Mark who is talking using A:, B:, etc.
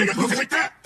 A: Nigga, look like that.